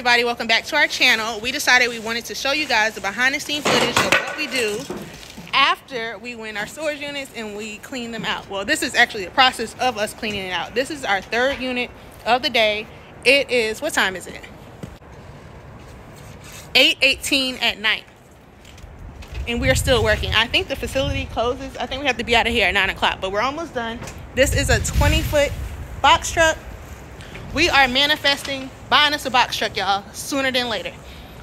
everybody welcome back to our channel. We decided we wanted to show you guys the behind the scenes footage of what we do after we win our storage units and we clean them out. Well this is actually the process of us cleaning it out. This is our third unit of the day. It is what time is it? 8:18 at night. And we are still working. I think the facility closes. I think we have to be out of here at 9 o'clock but we're almost done. This is a 20 foot box truck. We are manifesting buying us a box truck, y'all, sooner than later.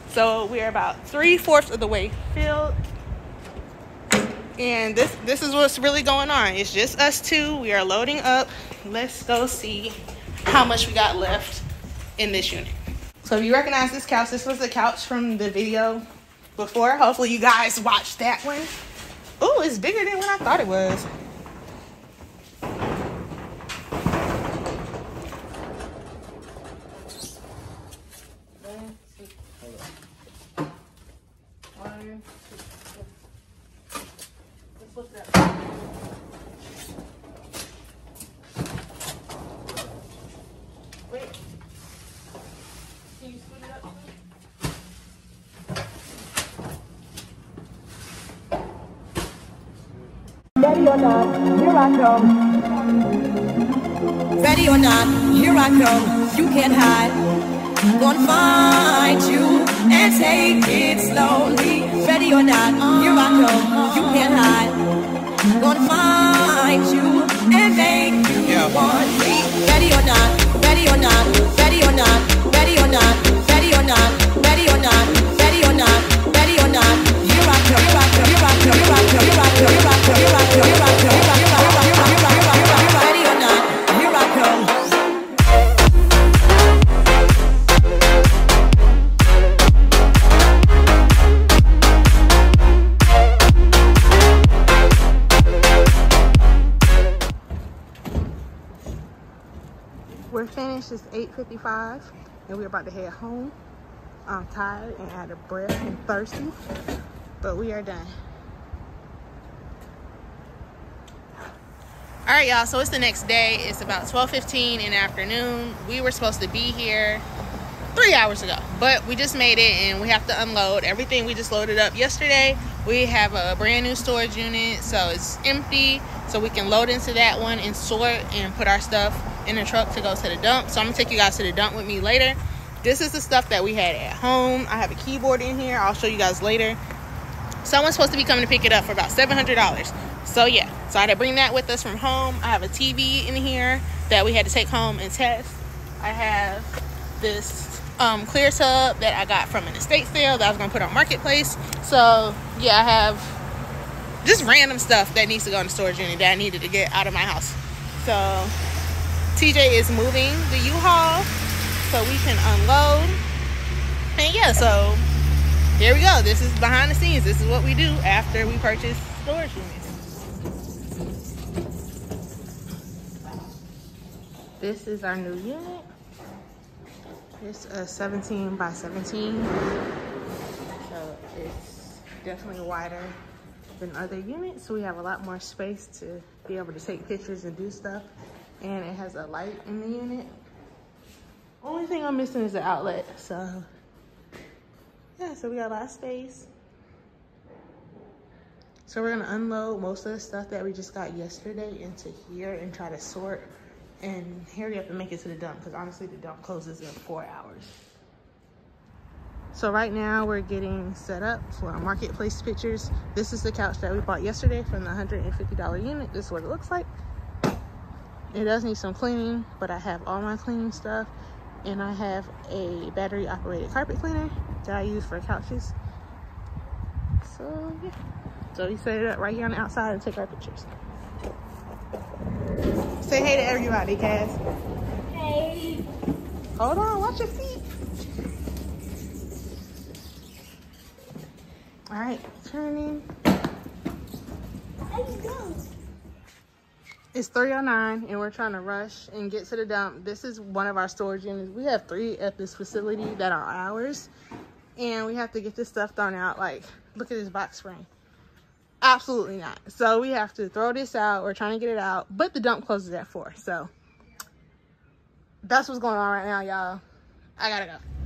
So we're about three fourths of the way filled. And this this is what's really going on. It's just us two. We are loading up. Let's go see how much we got left in this unit. So if you recognize this couch, this was the couch from the video before. Hopefully you guys watched that one. Oh, it's bigger than what I thought it was. Ready or not, here I come. Ready or not, here I come. You can't hide. Gonna find you and take it slowly. Ready or not, here I come. We're finished. It's 8.55 and we're about to head home. I'm tired and out of breath and thirsty, but we are done. All right, y'all, so it's the next day. It's about 12.15 in the afternoon. We were supposed to be here three hours ago, but we just made it and we have to unload everything we just loaded up yesterday. We have a brand new storage unit, so it's empty, so we can load into that one and sort and put our stuff in the truck to go to the dump. So I'm gonna take you guys to the dump with me later. This is the stuff that we had at home. I have a keyboard in here. I'll show you guys later. Someone's supposed to be coming to pick it up for about $700. So yeah, so I had to bring that with us from home. I have a TV in here that we had to take home and test. I have this um, clear tub that I got from an estate sale that I was gonna put on Marketplace. So yeah, I have just random stuff that needs to go in the storage unit that I needed to get out of my house. So TJ is moving the U-Haul so we can unload. And yeah, so here we go. This is behind the scenes. This is what we do after we purchase storage units. This is our new unit. It's a 17 by 17. So it's definitely wider than other units. So we have a lot more space to be able to take pictures and do stuff and it has a light in the unit. Only thing I'm missing is the outlet, so yeah, so we got a lot of space. So we're gonna unload most of the stuff that we just got yesterday into here and try to sort. And we have to make it to the dump because honestly the dump closes in four hours. So right now we're getting set up for our marketplace pictures. This is the couch that we bought yesterday from the $150 unit. This is what it looks like it does need some cleaning but i have all my cleaning stuff and i have a battery operated carpet cleaner that i use for couches. So yeah. So we set it up right here on the outside and take our pictures. Say hey to everybody Cass. hey. Hold on watch your feet. All right turning Let's go. It's 309 and we're trying to rush and get to the dump. This is one of our storage units. We have three at this facility that are ours. And we have to get this stuff thrown out. Like, look at this box spring. Absolutely not. So we have to throw this out. We're trying to get it out. But the dump closes at 4. So that's what's going on right now, y'all. I gotta go.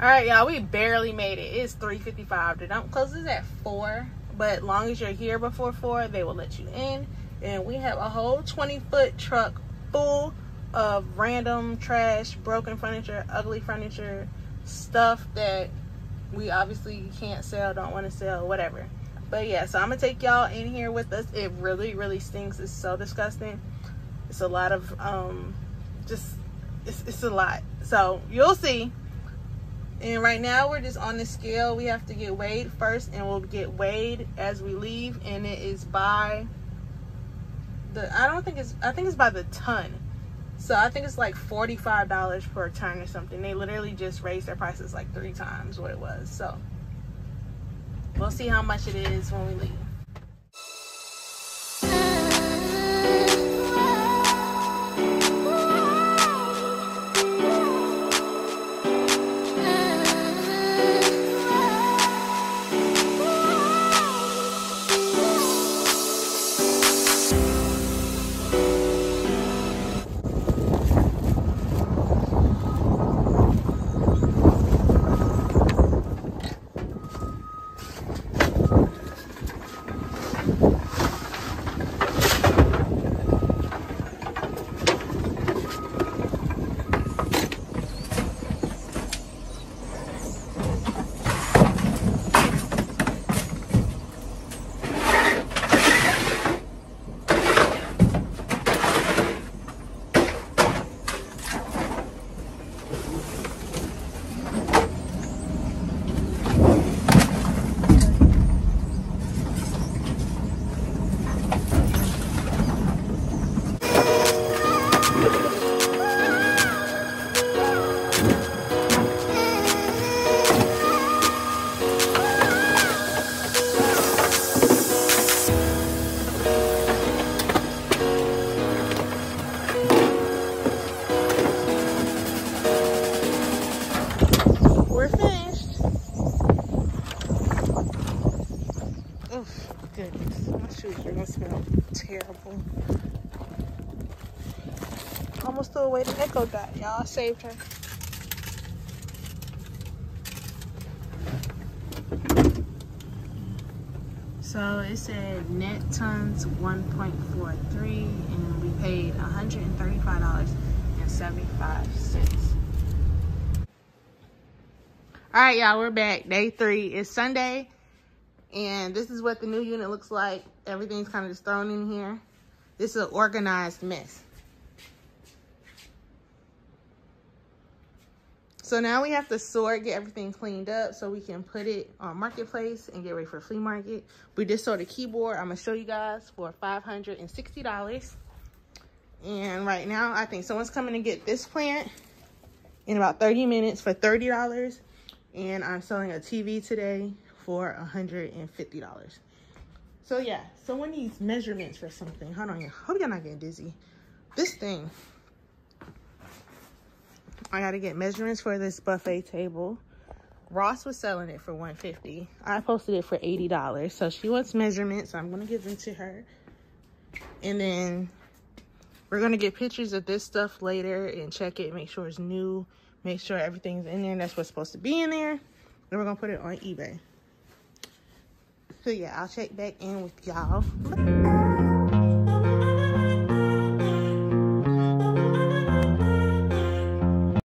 All right, y'all, we barely made it. It's 3.55. The dump closes at 4, but long as you're here before 4, they will let you in. And we have a whole 20-foot truck full of random trash, broken furniture, ugly furniture, stuff that we obviously can't sell, don't want to sell, whatever. But yeah, so I'm going to take y'all in here with us. It really, really stinks. It's so disgusting. It's a lot of, um, just, it's, it's a lot. So you'll see and right now we're just on the scale. We have to get weighed first and we'll get weighed as we leave. And it is by the, I don't think it's, I think it's by the ton. So I think it's like $45 per ton or something. They literally just raised their prices like three times what it was. So we'll see how much it is when we leave. Almost threw away the Echo Dot, y'all. saved her. So it said net tons 1.43 and we paid $135.75. All right, y'all, we're back. Day three is Sunday. And this is what the new unit looks like. Everything's kind of just thrown in here. This is an organized mess. So now we have to sort, get everything cleaned up so we can put it on Marketplace and get ready for flea market. We just sold a keyboard. I'm gonna show you guys for $560. And right now, I think someone's coming to get this plant in about 30 minutes for $30. And I'm selling a TV today for $150. So yeah, someone needs measurements for something. Hold on, hope y'all not getting dizzy. This thing I gotta get measurements for this buffet table. Ross was selling it for 150 I posted it for $80. So she wants measurements. So I'm gonna give them to her. And then we're gonna get pictures of this stuff later and check it, make sure it's new, make sure everything's in there that's what's supposed to be in there. Then we're gonna put it on eBay. So yeah, I'll check back in with y'all.